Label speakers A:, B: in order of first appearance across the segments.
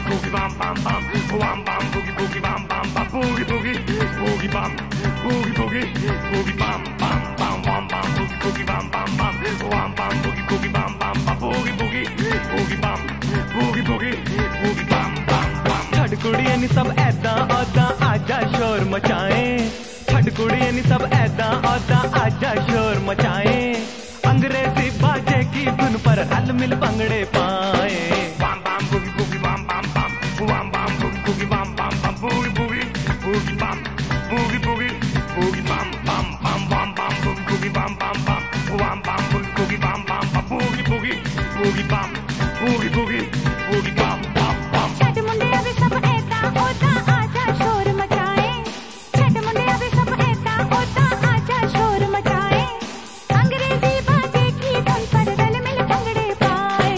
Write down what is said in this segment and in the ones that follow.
A: wham bam boogie boogie bam bam bam boogie boogie boogie bam boogie boogie boogie bam bam bam wham bam boogie boogie bam bam bam wham bam boogie boogie bam bam bam boogie boogie boogie bam boogie boogie boogie bam bam bam
B: ਛੱਡ ਕੁੜੀਆਂ ਨੀ ਸਭ ਐਦਾਂ ਔਦਾਂ ਆਜਾ ਸ਼ੋਰ ਮਚਾਏ ਛੱਡ ਕੁੜੀਆਂ ਨੀ ਸਭ ਐਦਾਂ ਔਦਾਂ ਆਜਾ ਸ਼ੋਰ ਮਚਾਏ ਅੰਗਰੇਜ਼ੀ ਬਾਜੇ ਕੀ ਧੁਨ ਪਰ ਹਲ ਮਿਲ ਭੰਗੜੇ ਪਾਏ
A: boogie bum, boogie boogie, boogie bum bum bum bum bum boogie boogie bum bum bum, bum bum boogie boogie bum bum bum boogie boogie, boogie bum, boogie boogie, boogie
C: bum bum bum. Chhath मुंडिया
B: भी सब ऐता होता आजा शोर मचाए छठ
C: मुंडिया भी सब ऐता होता आजा शोर मचाए
B: अंग्रेज़ी बाजे की धुन पर गल मिल भंगड़े पाए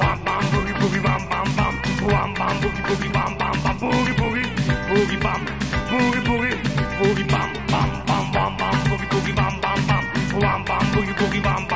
A: bum bum boogie boogie bum bum bum bum bum boogie boogie boogie bum, boogie boogie, boogie bum bum bum bum bum, boogie boogie bum bum bum, bum bum boogie boogie bum bum.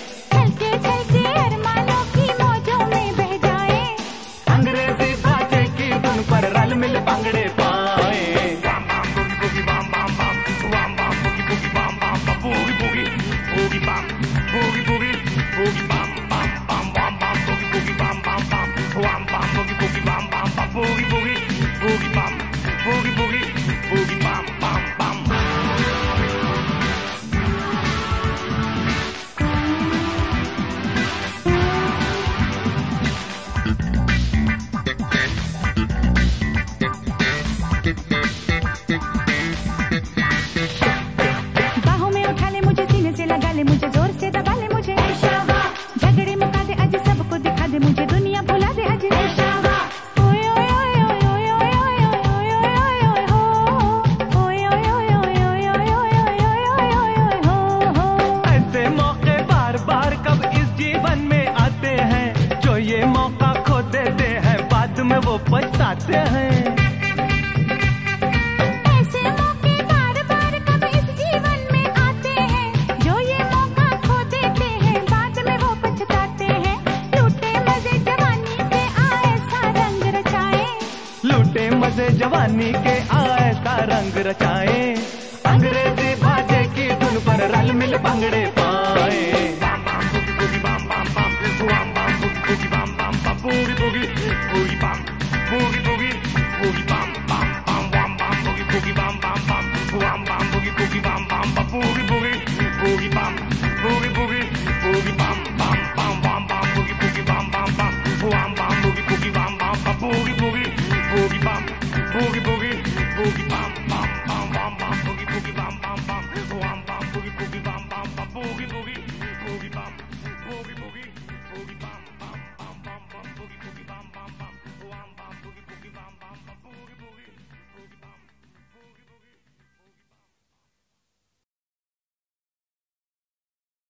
A: boogie boogie
B: पछताते हैं।
C: ऐसे मौके बार बार कब इस जीवन में आते हैं। जो ये मौका खो देते हैं बाद में वो पछताते हैं। लूटे मज़े जवानी के आए सा रंग रचाए।
B: लूटे मज़े जवानी के रंग रचाए। अंग्रेज़ी बाजे की धुन पर रल मिल भंगड़े पाए।